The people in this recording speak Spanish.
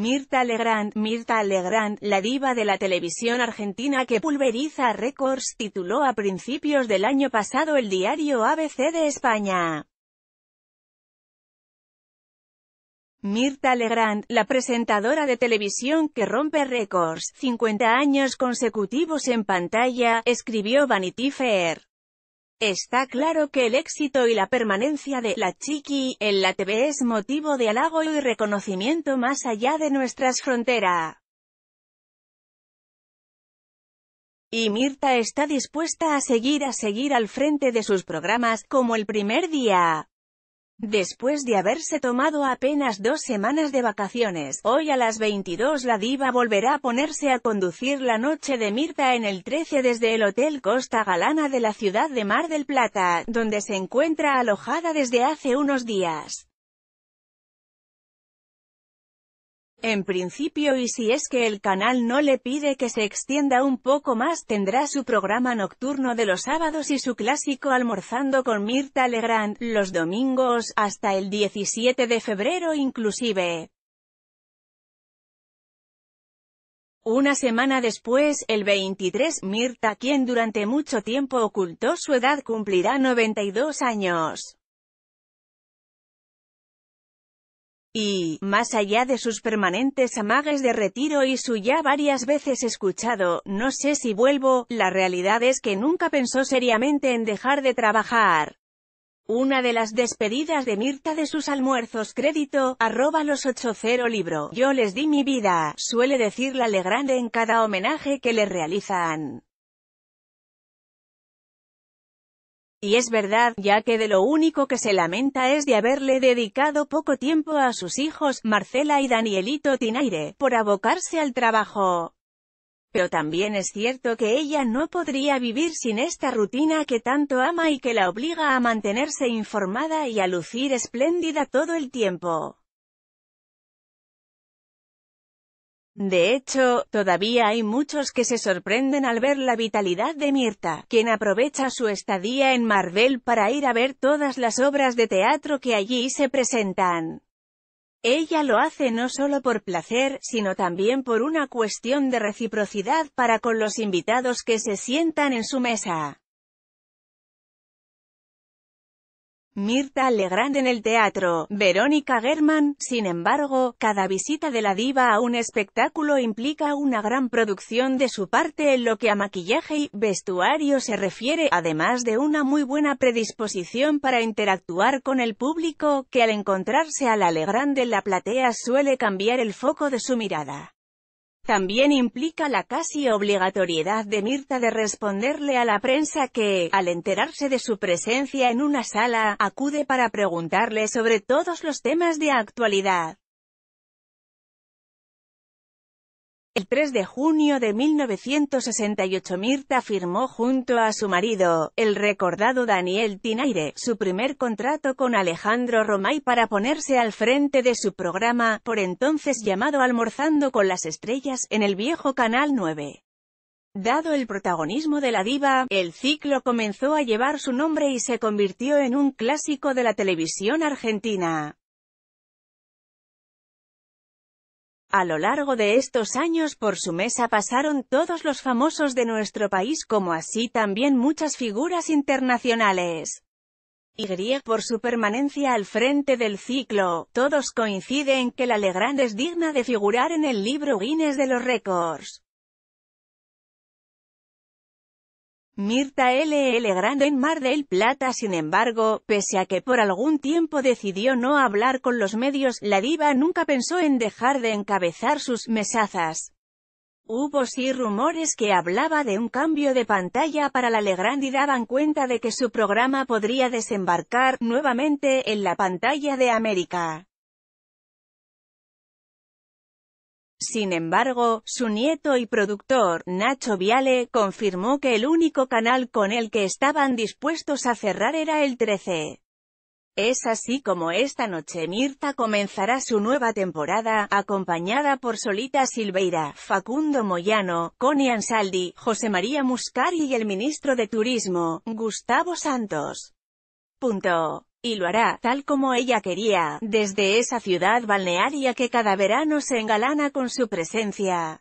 Mirta Legrand, Mirta Legrand, la diva de la televisión argentina que pulveriza récords, tituló a principios del año pasado el diario ABC de España. Mirta Legrand, la presentadora de televisión que rompe récords, 50 años consecutivos en pantalla, escribió Vanity Fair. Está claro que el éxito y la permanencia de La Chiqui en la TV es motivo de halago y reconocimiento más allá de nuestras fronteras. Y Mirta está dispuesta a seguir a seguir al frente de sus programas, como el primer día. Después de haberse tomado apenas dos semanas de vacaciones, hoy a las 22 la diva volverá a ponerse a conducir la noche de Mirta en el 13 desde el Hotel Costa Galana de la ciudad de Mar del Plata, donde se encuentra alojada desde hace unos días. En principio y si es que el canal no le pide que se extienda un poco más tendrá su programa nocturno de los sábados y su clásico Almorzando con Mirta Legrand, los domingos, hasta el 17 de febrero inclusive. Una semana después, el 23, Mirta, quien durante mucho tiempo ocultó su edad cumplirá 92 años. Y, más allá de sus permanentes amagues de retiro y su ya varias veces escuchado, no sé si vuelvo, la realidad es que nunca pensó seriamente en dejar de trabajar. Una de las despedidas de Mirta de sus almuerzos crédito, arroba los 80 libro, yo les di mi vida, suele decir la Legrande en cada homenaje que le realizan. Y es verdad, ya que de lo único que se lamenta es de haberle dedicado poco tiempo a sus hijos, Marcela y Danielito Tinaire, por abocarse al trabajo. Pero también es cierto que ella no podría vivir sin esta rutina que tanto ama y que la obliga a mantenerse informada y a lucir espléndida todo el tiempo. De hecho, todavía hay muchos que se sorprenden al ver la vitalidad de Mirta, quien aprovecha su estadía en Marvel para ir a ver todas las obras de teatro que allí se presentan. Ella lo hace no solo por placer, sino también por una cuestión de reciprocidad para con los invitados que se sientan en su mesa. Mirta Legrand en el teatro, Verónica Germán, sin embargo, cada visita de la diva a un espectáculo implica una gran producción de su parte en lo que a maquillaje y vestuario se refiere, además de una muy buena predisposición para interactuar con el público, que al encontrarse a la Legrand en la platea suele cambiar el foco de su mirada. También implica la casi obligatoriedad de Mirta de responderle a la prensa que, al enterarse de su presencia en una sala, acude para preguntarle sobre todos los temas de actualidad. El 3 de junio de 1968 Mirta firmó junto a su marido, el recordado Daniel Tinaire, su primer contrato con Alejandro Romay para ponerse al frente de su programa, por entonces llamado Almorzando con las Estrellas, en el viejo Canal 9. Dado el protagonismo de la diva, el ciclo comenzó a llevar su nombre y se convirtió en un clásico de la televisión argentina. A lo largo de estos años por su mesa pasaron todos los famosos de nuestro país como así también muchas figuras internacionales. Y por su permanencia al frente del ciclo, todos coinciden en que la Legrand es digna de figurar en el libro Guinness de los récords. Mirta L.L. Grande en Mar del Plata sin embargo, pese a que por algún tiempo decidió no hablar con los medios, la diva nunca pensó en dejar de encabezar sus mesazas. Hubo sí rumores que hablaba de un cambio de pantalla para la Legrand y daban cuenta de que su programa podría desembarcar, nuevamente, en la pantalla de América. Sin embargo, su nieto y productor, Nacho Viale, confirmó que el único canal con el que estaban dispuestos a cerrar era el 13. Es así como esta noche Mirta comenzará su nueva temporada, acompañada por Solita Silveira, Facundo Moyano, Connie Ansaldi, José María Muscari y el ministro de Turismo, Gustavo Santos. Punto. Y lo hará, tal como ella quería, desde esa ciudad balnearia que cada verano se engalana con su presencia.